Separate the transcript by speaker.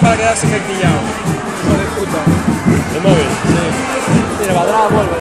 Speaker 1: para ganhar quedarse campeão.